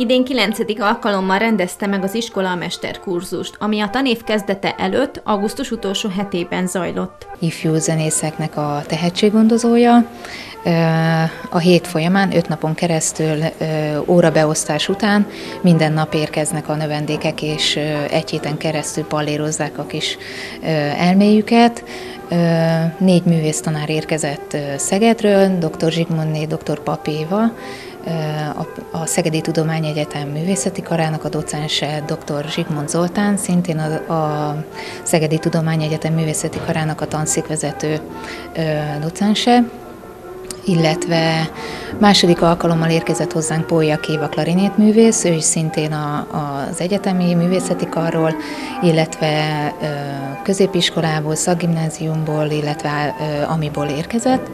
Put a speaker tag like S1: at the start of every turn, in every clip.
S1: Idén 9. alkalommal rendezte meg az iskola a mesterkurzust, ami a tanév kezdete előtt augusztus utolsó hetében zajlott.
S2: Ifjú zenészeknek a tehetséggondozója. A hét folyamán, öt napon keresztül órabeosztás után minden nap érkeznek a növendékek, és egy héten keresztül pallérozzák a kis elméjüket. Négy művésztanár érkezett Szegedről, dr. Zsigmondné, dr. Papéva, a Szegedi Tudományegyetem művészeti karának a docense dr. Zsigmond Zoltán, szintén a, a Szegedi Tudományegyetem művészeti karának a tanszékvezető docense, illetve második alkalommal érkezett hozzánk Pólya Kéva klarinétművész, ő is szintén a, az egyetemi művészeti karról, illetve középiskolából, szakgimnáziumból, illetve amiból érkezett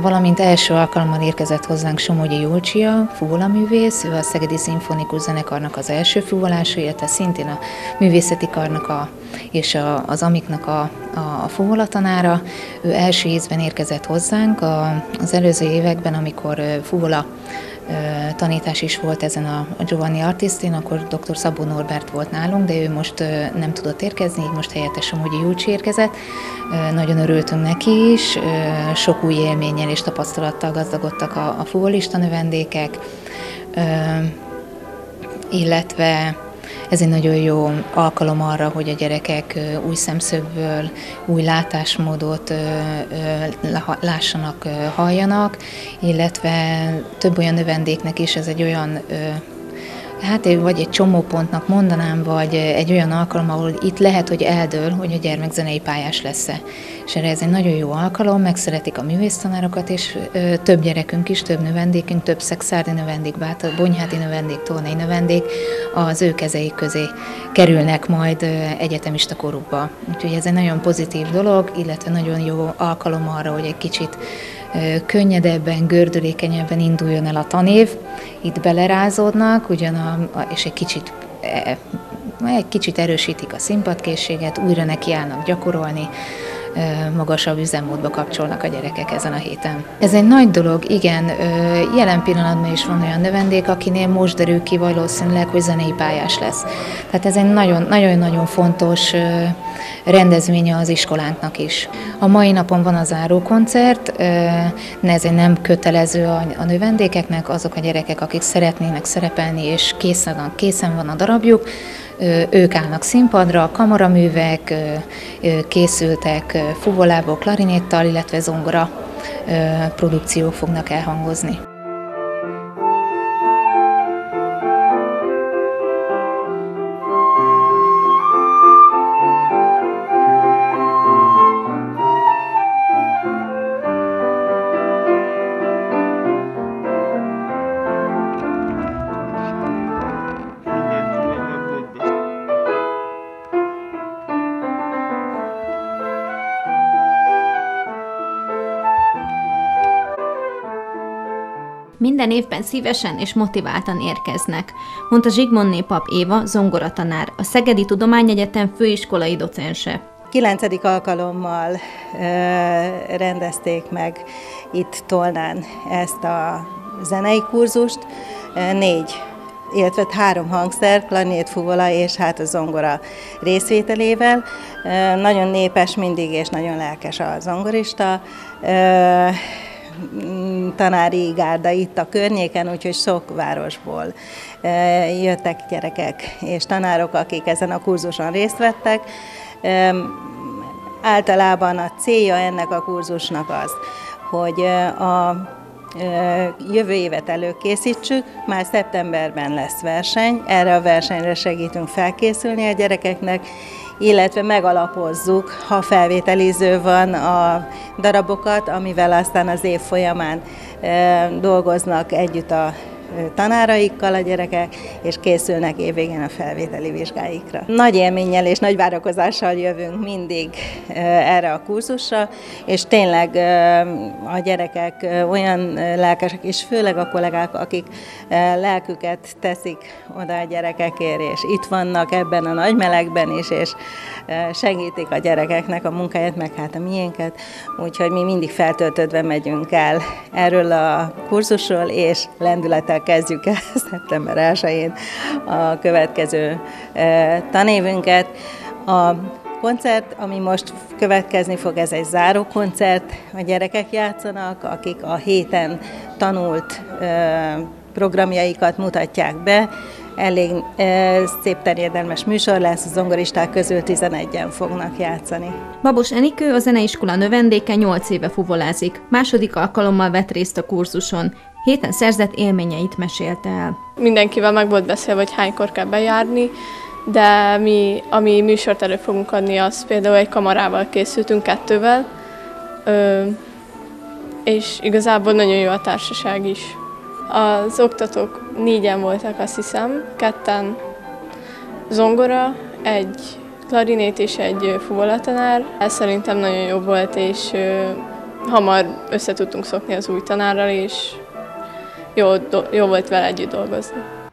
S2: valamint első alkalommal érkezett hozzánk Somogyi Júlcsia, művész, ő a Szegedi Szimfonikus Zenekarnak az első fuvolása, illetve szintén a művészeti karnak a, és a, az amiknak a, a, a fuvolatánára. Ő első ízben érkezett hozzánk a, az előző években, amikor fuvola tanítás is volt ezen a Giovanni Artistin, akkor dr. Szabó Norbert volt nálunk, de ő most nem tudott érkezni, így most helyette Somogyi Júlcsi érkezett. Nagyon örültünk neki is, sok új élménnyel és tapasztalattal gazdagodtak a, a fuvolista növendékek, illetve ez egy nagyon jó alkalom arra, hogy a gyerekek új szemszögből, új látásmódot lássanak, halljanak, illetve több olyan növendéknek is ez egy olyan hát vagy egy csomópontnak mondanám, vagy egy olyan alkalom, ahol itt lehet, hogy eldől, hogy a gyermek zenei pályás lesz-e. És erre ez egy nagyon jó alkalom, megszeretik a művésztanárokat, és ö, több gyerekünk is, több növendékünk, több szexárdi növendék, bátor, bonyháti növendék, tónai növendék az ő kezeik közé kerülnek majd ö, egyetemista korukba. Úgyhogy ez egy nagyon pozitív dolog, illetve nagyon jó alkalom arra, hogy egy kicsit könnyedebben, gördülékenyebben induljon el a tanév. Itt belerázódnak, ugyan a, és egy kicsit e, egy kicsit erősítik a színpadkészséget, újra nekiállnak gyakorolni, magasabb üzemmódba kapcsolnak a gyerekek ezen a héten. Ez egy nagy dolog, igen, jelen pillanatban is van olyan növendék, akinél most derül ki valószínűleg, hogy zenei pályás lesz. Tehát ez egy nagyon-nagyon fontos rendezvénye az iskolánknak is. A mai napon van a zárókoncert, ez nem kötelező a növendékeknek, azok a gyerekek, akik szeretnének szerepelni, és készen van, készen van a darabjuk, ők állnak színpadra, kamaraművek, készültek fuvolából, klarinéttal, illetve zongora produkciók fognak elhangozni.
S1: Minden évben szívesen és motiváltan érkeznek, mondta Zsigmondné Pap Éva, zongoratanár, a Szegedi Tudományegyetem főiskolai docense.
S3: Kilencedik alkalommal ö, rendezték meg itt Tolnán ezt a zenei kurzust. Négy illetve három hangszer, klarnét, fuvola és hát a zongora részvételével. Nagyon népes mindig, és nagyon lelkes a zongorista tanári gárda itt a környéken, úgyhogy sok városból e, jöttek gyerekek és tanárok, akik ezen a kurzuson részt vettek. E, általában a célja ennek a kurzusnak az, hogy e, a jövő évet előkészítsük, már szeptemberben lesz verseny, erre a versenyre segítünk felkészülni a gyerekeknek, illetve megalapozzuk, ha felvételiző van a darabokat, amivel aztán az év folyamán dolgoznak együtt a tanáraikkal a gyerekek, és készülnek évvégén a felvételi vizsgáikra. Nagy élménnyel és nagy várakozással jövünk mindig erre a kurzusra, és tényleg a gyerekek olyan lelkesek, és főleg a kollégák, akik lelküket teszik oda a gyerekekért, és itt vannak ebben a nagy melegben is, és segítik a gyerekeknek a munkáját, meg hát a miénket, úgyhogy mi mindig feltöltődve megyünk el erről a kurzusról, és lendületek kezdjük el szeptember 1-én a következő tanévünket. A koncert, ami most következni fog, ez egy záró koncert. A gyerekek játszanak, akik a héten tanult programjaikat mutatják be. Elég szép terjedelmes műsor lesz, a zongoristák közül 11-en fognak játszani.
S1: Babos Enikő a zeneiskola növendéke 8 éve fuvolázik. Második alkalommal vett részt a kurzuson. Héten szerzett élményeit mesélte el.
S4: Mindenkivel meg volt beszélve, hogy hánykor kell bejárni, de mi, ami műsort elő fogunk adni, az például egy kamarával készültünk, kettővel, ö, és igazából nagyon jó a társaság is. Az oktatók négyen voltak, azt hiszem, ketten zongora, egy klarinét és egy fuvolatanár. Ez szerintem nagyon jó volt, és ö, hamar össze tudtunk szokni az új tanárral, és jó, jó volt vele együtt dolgozni.